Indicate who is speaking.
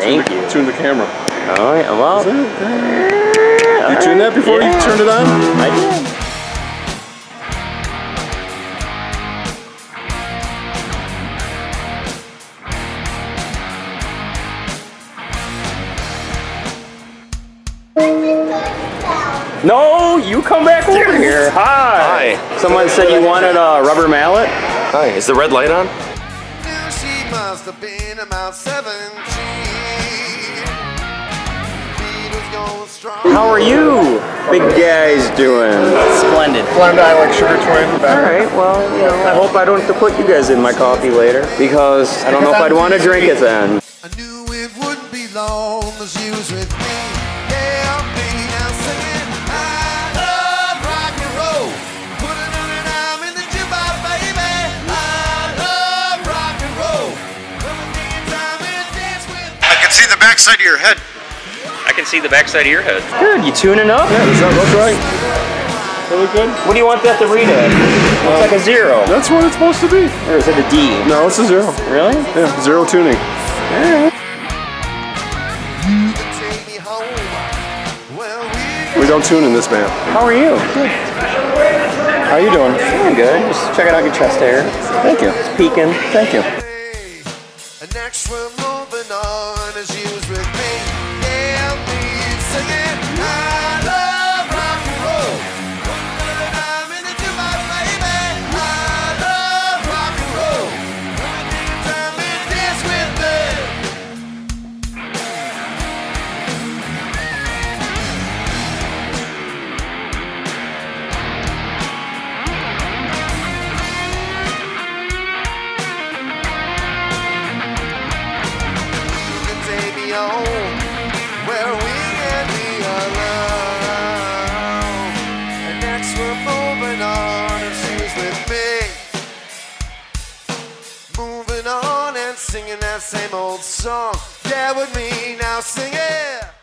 Speaker 1: Thank
Speaker 2: tune,
Speaker 1: you.
Speaker 2: the, tune the camera.
Speaker 1: Oh yeah, well, uh,
Speaker 2: You tuned that before
Speaker 1: Yeah.
Speaker 2: you turned it on?
Speaker 1: I did. No, you come back over here. Hi.
Speaker 3: Hi.
Speaker 1: Someone said you wanted a rubber mallet.
Speaker 3: Hi, is the red light on?
Speaker 1: How are you, big guys, doing?
Speaker 4: Splendid.
Speaker 2: Blend eye like sugar twin.
Speaker 1: All right. Well, you know, I hope I don't have to put you guys in my coffee later because I don't know if I'd want to drink it then.
Speaker 5: I knew it wouldn't be long that she was with me. Yeah, me. I love rock and roll. Put it on and I'm in the jukebox, baby. I love rock and roll. Come and dance time and dance with me.
Speaker 6: I can see the backside of your head.
Speaker 4: I can see the backside of your head.
Speaker 1: Good. You tuning up?
Speaker 2: Yeah, does that look right? That look good?
Speaker 1: What do you want that to read at? Looks like a zero.
Speaker 2: That's what it's supposed to be.
Speaker 1: Or is it a D?
Speaker 2: No, it's a zero.
Speaker 1: Really?
Speaker 2: Yeah, zero tuning.
Speaker 5: You can take me home. Well, we
Speaker 2: We don't tune in this band.
Speaker 1: How are you? Good.
Speaker 2: How are you doing?
Speaker 1: I'm good. Just checking out your chest hair.
Speaker 2: Thank you.
Speaker 1: Just peeking.
Speaker 2: Thank you.
Speaker 5: Singing that same old song. Yeah, with me now, sing it.